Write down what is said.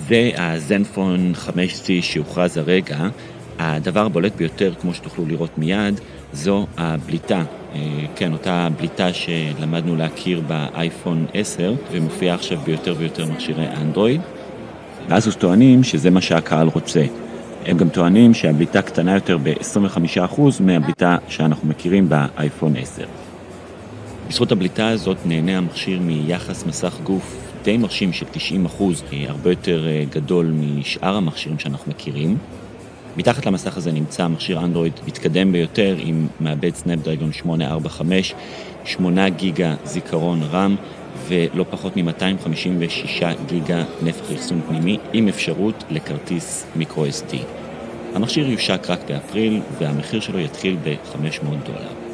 והזנפון 5C שהוכרז הרגע, הדבר הבולט ביותר, כמו שתוכלו לראות מיד, זו הבליטה. כן, אותה בליטה שלמדנו להכיר באייפון 10 ומופיעה עכשיו ביותר ויותר מכשירי אנדרואיד. ואסוס טוענים שזה מה שהקהל רוצה. הם גם טוענים שהבליטה קטנה יותר ב-25% מהבליטה שאנחנו מכירים באייפון 10. בזכות הבליטה הזאת נהנה המכשיר מיחס מסך גוף די מרשים של 90%, הרבה יותר גדול משאר המכשירים שאנחנו מכירים. מתחת למסך הזה נמצא מכשיר אנדרואיד מתקדם ביותר עם מעבד סנאפדרגון 845, 8 גיגה זיכרון רם ולא פחות מ-256 גיגה נפח אחסון פנימי עם אפשרות לכרטיס מיקרו SD. המכשיר יושק רק באפריל והמחיר שלו יתחיל ב-500 דולר.